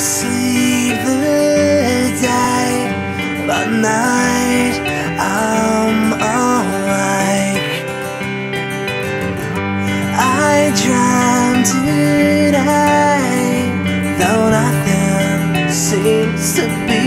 sleep the day, but night I'm awake. I dream today, though nothing seems to be.